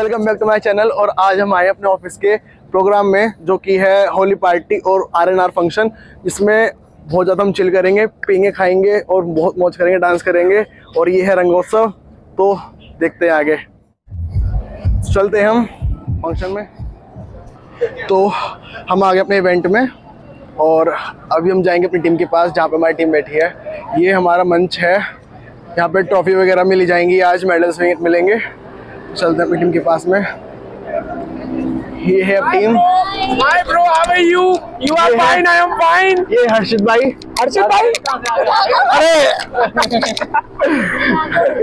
Welcome back to my channel और आज हम आए अपने ऑफ़िस के प्रोग्राम में, जो कि है होली पार्टी और आर एन आर फ़ंक्शन, जिसमें बहुत ज़्यादा हम चिल करेंगे पीएँगे खाएँगे और बहुत मौज करेंगे, डांस करेंगे और ये है रंगोत्सव तो देखते हैं आगे। चलते हैं हम फ़ंक्शन में। तो हम आ गए अपने इवेंट में और अभी हम जाएँगे अपनी टीम के पास, जहाँ पर हमारी टीम बैठी है। ये हमारा मंच है। यहाँ पे ट्रॉफी वगैरह मिली जाएँगी, आज मेडल्स मिलेंगे। चलते अपनी टीम के पास में। ये है team hi bro how are you you are fine I am fine ये हर्षित भाई। हर्षित भाई? अरे!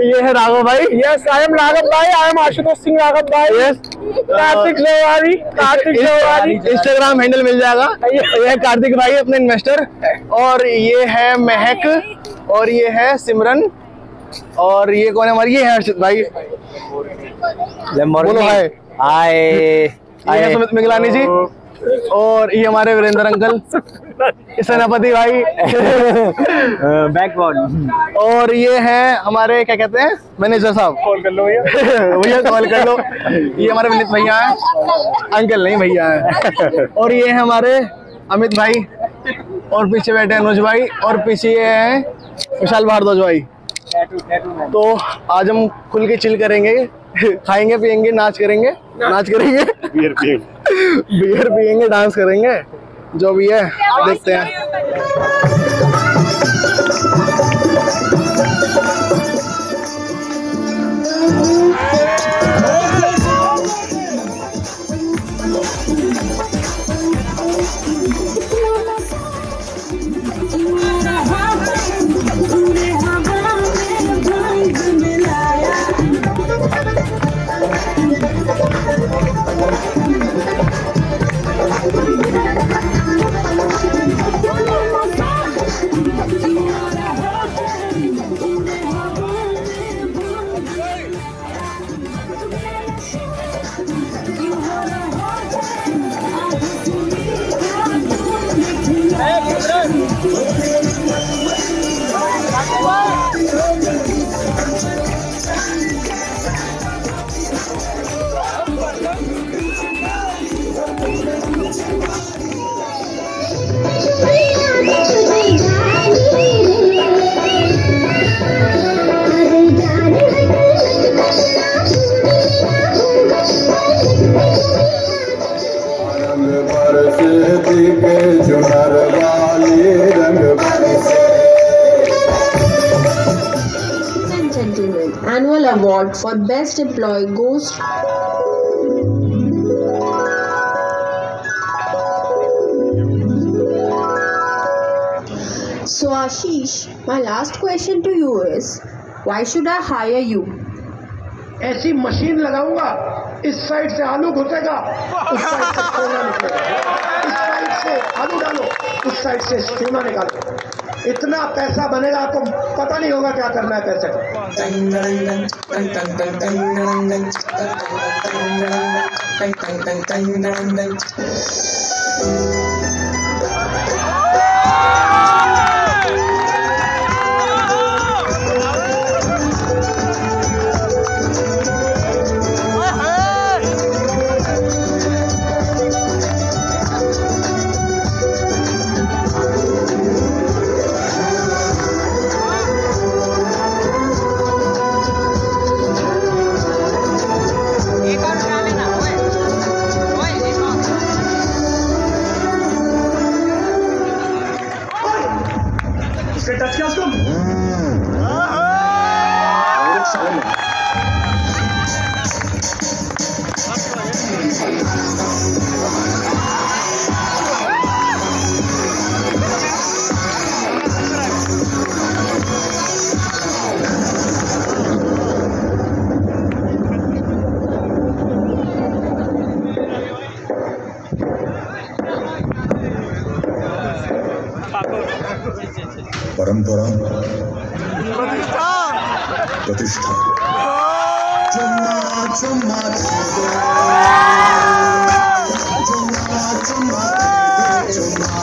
ये है राघव भाई। यस आई एम राघव भाई आई एम आशुतोष सिंह राघव भाई। यस कार्तिक जवारी कार्तिक जवारी इंस्टाग्राम हैंडल मिल जाएगा। ये है कार्तिक भाई अपने इन्वेस्टर और ये है महक। और ये है सिमरन। और ये कौन है? हमारी ये है हर्षित भाई बोलो हाय। हाय। ये है सुमित मिगलानी जी। और ये हमारे वीरेंद्र अंकल। सेनापति भाई। बैकबोन और ये है हमारे क्या कहते हैं? मैनेजर साहब। कॉल कर लो भैया। भैया कॉल कर लो। ये हमारे विनीत भैया हैं। अंकल नहीं भैया हैं। और ये है हमारे अमित भाई। और पीछे बैठे हैं अनुज भाई। और पीछे ये हैं विशाल भारद्वाज भाई। तो आज हम खुल के चिल करेंगे खाएँगे पियेंगे नाच करेंगे नाच करेंगे। बियर पिएँगे बियर पियेंगे डांस करेंगे जो भी है देखते हैं। annual award for best employee goes So Ashish, my last question to you is why should I hire you? ऐसी मशीन लगाऊंगा इस साइड से आलू घुसेगा उस साइड से आलू डालो उस साइड से सीमा निकालो इतना पैसा बनेगा आपको पता नहीं होगा क्या करना है पैसे को। परंपरा प्रतिष्ठा। चुम्मा चुम्मा चुम्मा। चुम्मा चुम्मा।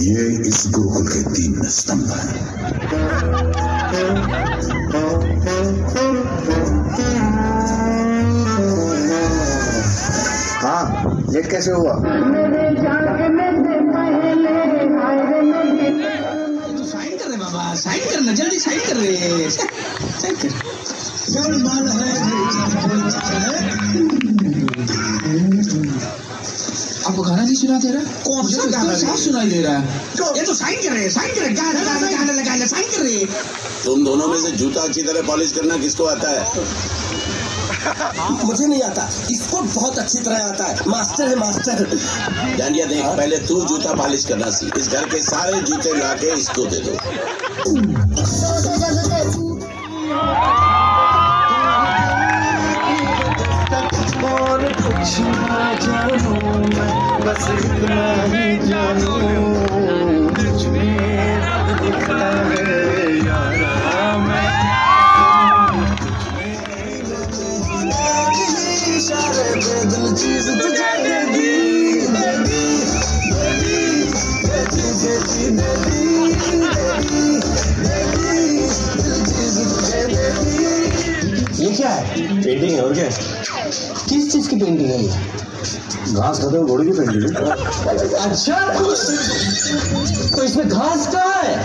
ये इस गुरुकुल के तीन स्तंभ हैं। हाँ लेट कैसे हुआ? साइन कर रहे कर आपको गाना नहीं सुना दे रहा कौन सा गाना साफ़ सुनाई दे रहा है ये तो साइन कर रहे हैं साइन कर रहे हैं गाना गाना गाना लगा साइन कर रहे हैं तुम दोनों में से जूता अच्छी तरह पॉलिश करना किसको आता है? मुझे नहीं आता। इसको बहुत अच्छी तरह आता है। मास्टर है मास्टर। डांडिया देख पहले तू जूता पॉलिश करना सीख। इस घर के सारे जूते लाके इसको दे दो। और कुछ ना जानू मैं बस इतना ही जानू तुझ में रब दिखता है यारा मैं इशारे पे दिल चीज़ तुझे दे दी दे दी दे दी दे दी दे दी दे दी दे दी दिल चीज़ तुझे दे दी ये क्या है पेंटिंग है और क्या है? किस चीज़ की पेंटिंग है ये। घास खत्म घोड़े की पेंटिंग है अच्छा तो इसमें घास कहाँ है?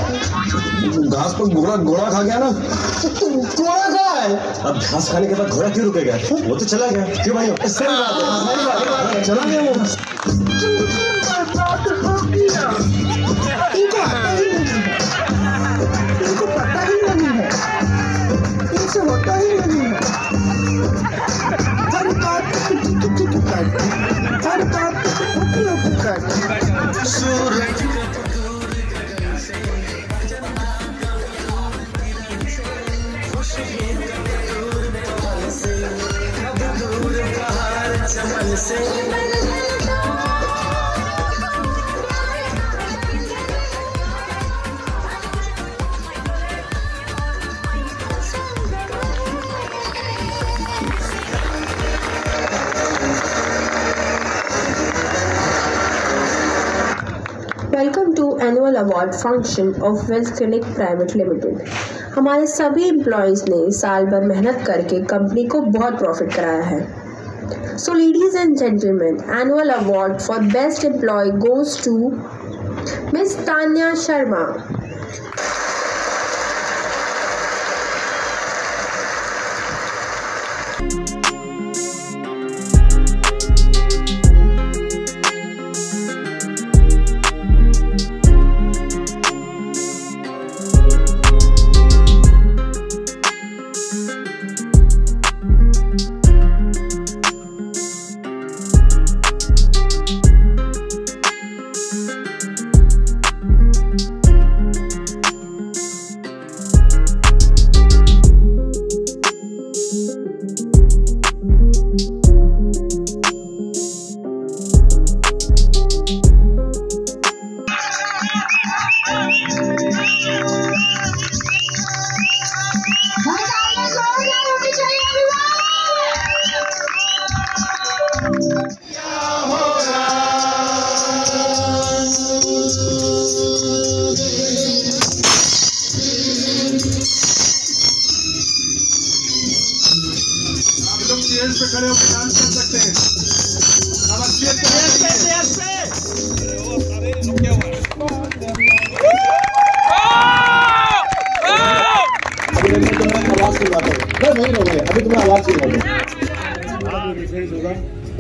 घास पर घोड़ा घोड़ा खा गया ना। घोड़ा कहाँ है? अब घास खाने के बाद घोड़ा क्यों रुकेगा? वो तो चला गया। क्यों भाई? सही बात है चला गया वो। Annual award function of wealth clinic private limited हमारे सभी एम्प्लॉयज़ ने साल भर मेहनत करके कंपनी को बहुत प्रॉफिट कराया है। So ladies and gentleman annual award for best employee goes to miss Tanya Sharma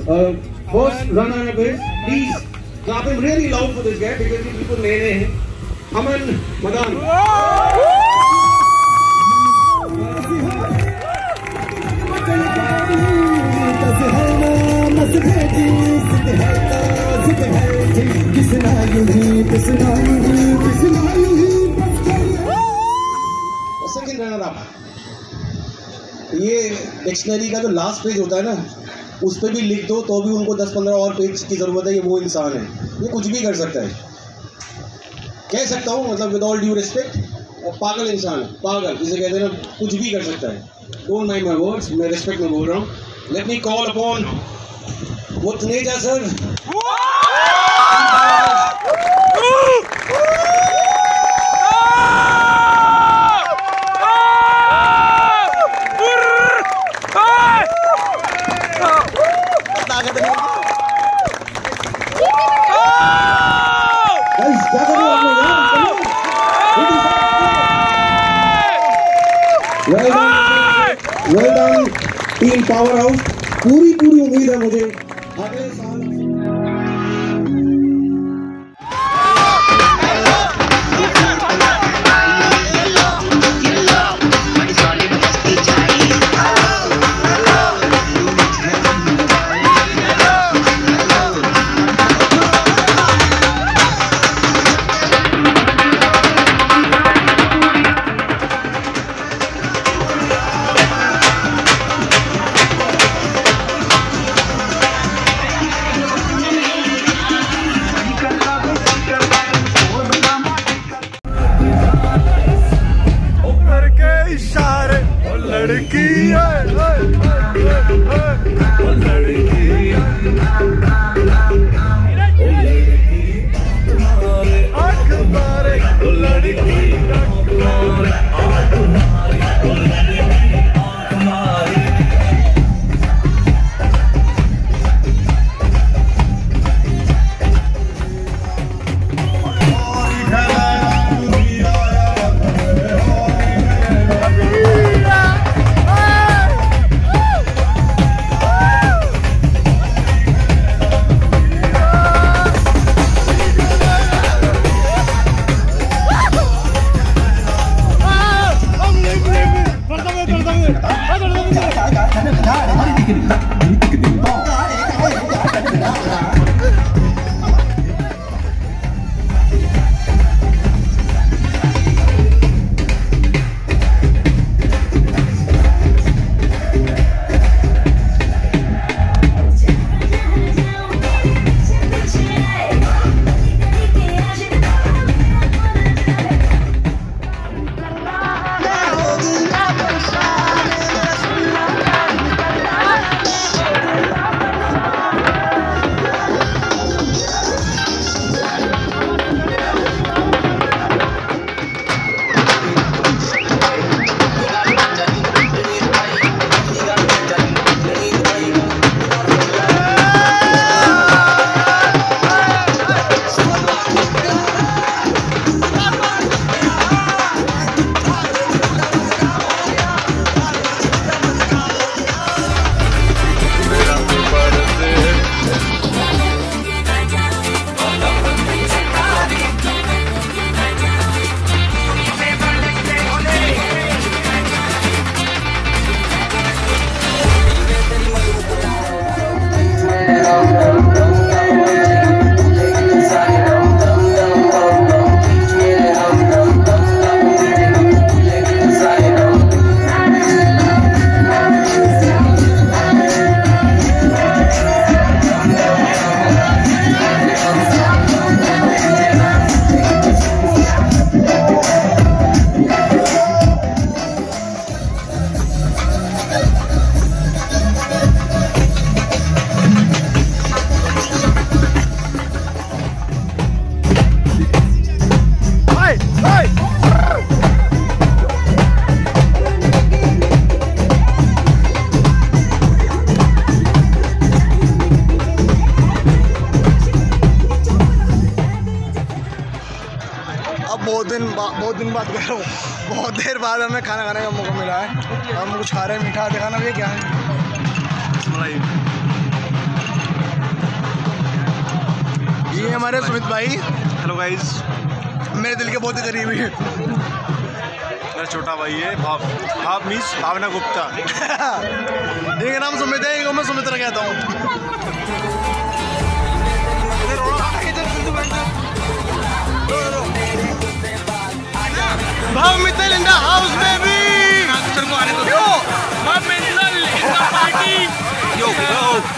first runner up is please clap him really loud for this guy because ये बिल्कुल नए नए हैं। Aman Madan. Second runner up ये dictionary का जो last page होता है ना उस पर भी लिख दो तो भी उनको 10-15 और पेज की ज़रूरत है ये वो इंसान है। ये कुछ भी कर सकता है। कह सकता हूँ मतलब विद ऑल ड्यू रिस्पेक्ट पागल इंसान है, पागल। जिसे कहते हैं ना, कुछ भी कर सकता है। डोंट माइंड माई वर्ड्स मैं रिस्पेक्ट में बोल रहा हूँ। Let me call upon Mutneja sir well done, well done, team powerhouse पूरी पूरी उम्मीद है मुझे। अगले साल बाद हमें खाना खाने का मौका मिला है। हम कुछ खा रहे हैं मीठा दिखाना भैया क्या है? ये हमारे सुमित भाई। हेलो गाइस मेरे दिल के बहुत ही करीबी है। मेरा छोटा भाई है भाव भाव मीस भावना गुप्ता। इनका नाम सुमित है इनको मैं सुमित्रा कहता हूँ। Bhav Mittal in the house baby yo Bhav Mittal in the party yo yo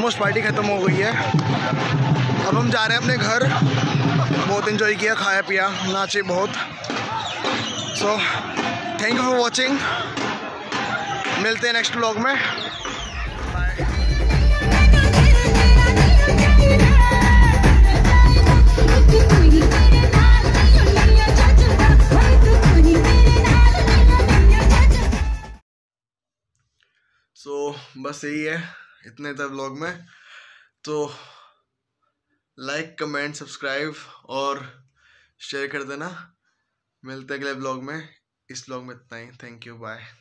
almost party ख़त्म हो गई है। अब हम जा रहे हैं अपने घर। बहुत इन्जॉय किया खाया पिया नाचे बहुत। So thank you for watching मिलते हैं नेक्स्ट ब्लॉग में। सो so, बस यही है। इतने था ब्लॉग में। तो लाइक कमेंट सब्सक्राइब और शेयर कर देना। मिलते अगले ब्लॉग में। इस ब्लॉग में इतना ही। Thank you bye